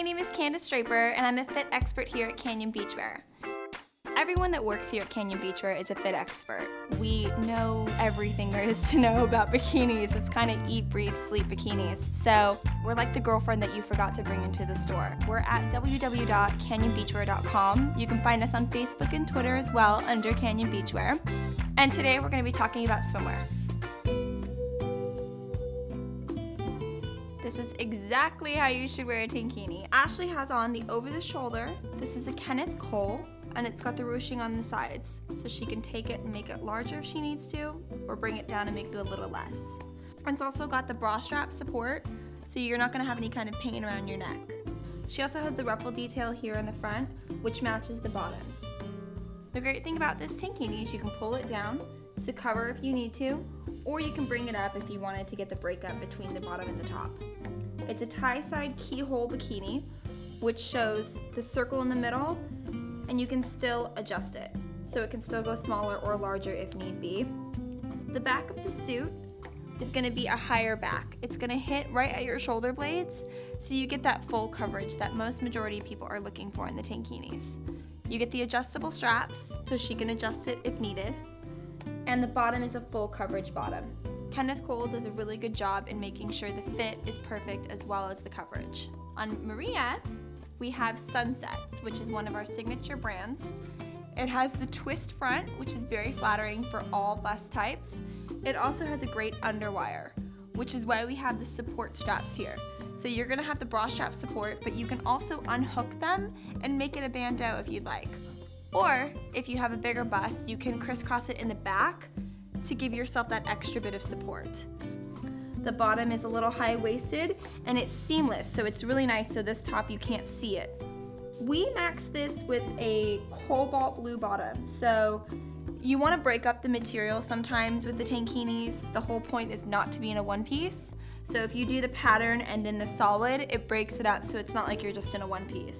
my name is Candace Draper and I'm a fit expert here at Canyon Beachwear. Everyone that works here at Canyon Beachwear is a fit expert. We know everything there is to know about bikinis. It's kind of eat, breathe, sleep bikinis. So we're like the girlfriend that you forgot to bring into the store. We're at www.canyonbeachwear.com. You can find us on Facebook and Twitter as well under Canyon Beachwear. And today we're going to be talking about swimwear. This is exactly how you should wear a tankini. Ashley has on the over the shoulder. This is a Kenneth Cole and it's got the ruching on the sides so she can take it and make it larger if she needs to or bring it down and make it a little less. It's also got the bra strap support so you're not gonna have any kind of pain around your neck. She also has the ruffle detail here in the front which matches the bottoms. The great thing about this tankini is you can pull it down to cover if you need to or you can bring it up if you wanted to get the breakup between the bottom and the top. It's a tie side keyhole bikini, which shows the circle in the middle, and you can still adjust it. So it can still go smaller or larger if need be. The back of the suit is gonna be a higher back. It's gonna hit right at your shoulder blades, so you get that full coverage that most majority people are looking for in the tankinis. You get the adjustable straps, so she can adjust it if needed. And the bottom is a full coverage bottom. Kenneth Cole does a really good job in making sure the fit is perfect as well as the coverage. On Maria, we have Sunsets, which is one of our signature brands. It has the twist front, which is very flattering for all bust types. It also has a great underwire, which is why we have the support straps here. So you're gonna have the bra strap support, but you can also unhook them and make it a bandeau if you'd like. Or if you have a bigger bust, you can crisscross it in the back to give yourself that extra bit of support. The bottom is a little high-waisted and it's seamless, so it's really nice so this top you can't see it. We maxed this with a cobalt blue bottom, so you want to break up the material sometimes with the tankinis. The whole point is not to be in a one piece. So if you do the pattern and then the solid, it breaks it up so it's not like you're just in a one piece.